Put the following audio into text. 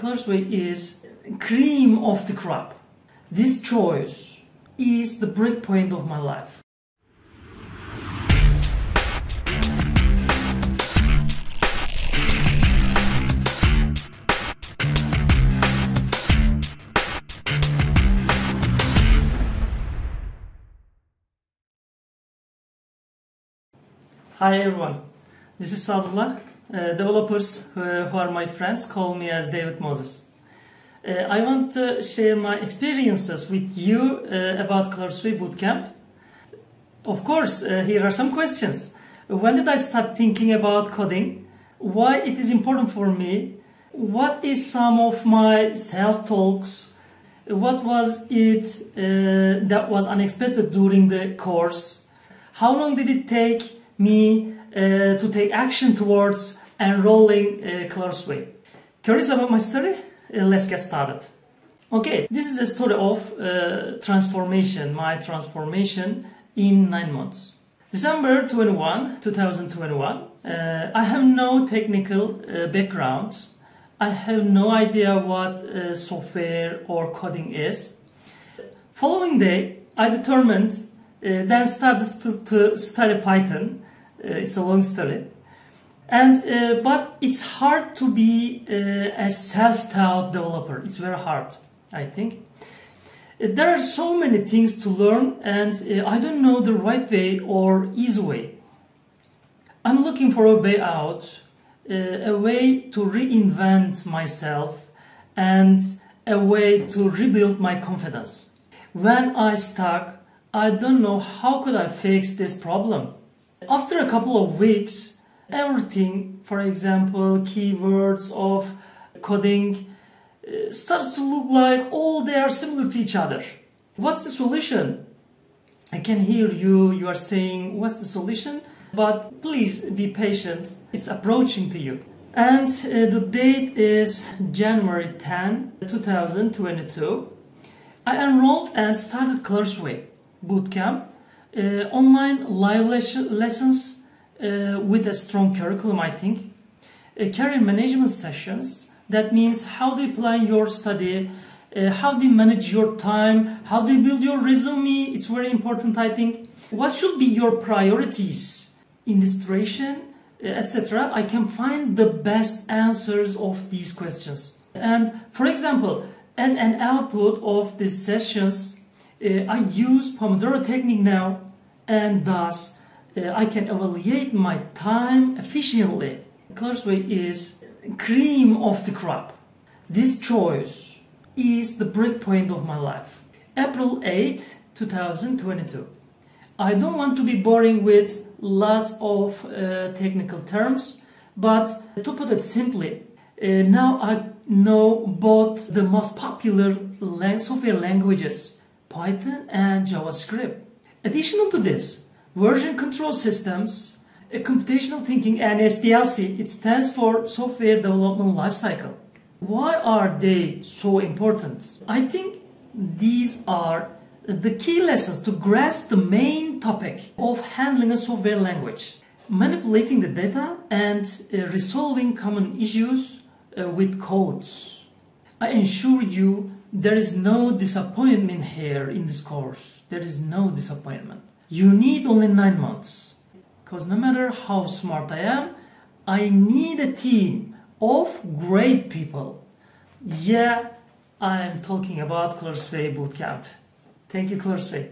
Clarusway is cream of the crop. This choice is the breakpoint of my life. Hi everyone, this is Sadullah. Uh, developers uh, who are my friends call me as David Moses. Uh, I want to share my experiences with you about Clarusway Bootcamp. Of course, here are some questions. When did I start thinking about coding? Why it is important for me? What is some of my self-talks? What was it uh, that was unexpected during the course? How long did it take me to take action towards enrolling uh, Clarusway. Curious about my story? Uh, let's get started. Okay, this is a story of uh, transformation, my transformation in nine months. December 21, 2021. Uh, I have no technical uh, background. I have no idea what uh, software or coding is. Following day, I determined, uh, then started to, to study Python. It's a long story. And uh, but it's hard to be uh, a self-taught developer. It's very hard i think. There are so many things to learn and uh, i don't know the right way or easy way. I'm looking for a way out uh, a way to reinvent myself and a way to rebuild my confidence. When i stuck i don't know how could i fix this problem after a couple of weeks everything, for example, keywords of coding, uh, starts to look like all they are similar to each other. What's the solution? I can hear you, you are saying, what's the solution? But please be patient, it's approaching to you. And uh, the date is January 10, 2022. I enrolled and started Clarusway Bootcamp, online live lessons uh, with a strong curriculum, I think. Uh, career management sessions, that means how do you plan your study, uh, how do you manage your time, how do you build your resume, it's very important, I think. What should be your priorities in this uh, etc. I can find the best answers of these questions. And for example, as an output of these sessions, uh, I use Pomodoro technique now and thus uh, I can evaluate my time efficiently. Clarusway is cream of the crop. This choice is the breakpoint of my life. April 8, 2022. I don't want to be boring with lots of uh, technical terms, but to put it simply, uh, now I know both the most popular software languages, Python and JavaScript. Additional to this, version control systems, computational thinking and SDLC, it stands for software development lifecycle. Why are they so important? I think these are the key lessons to grasp the main topic of handling a software language. Manipulating the data and uh, resolving common issues uh, with codes. I ensure you there is no disappointment here in this course. There is no disappointment you need only nine months. Because no matter how smart I am, I need a team of great people. Yeah, I'm talking about Clarusway Bootcamp. Thank you, Clarusway.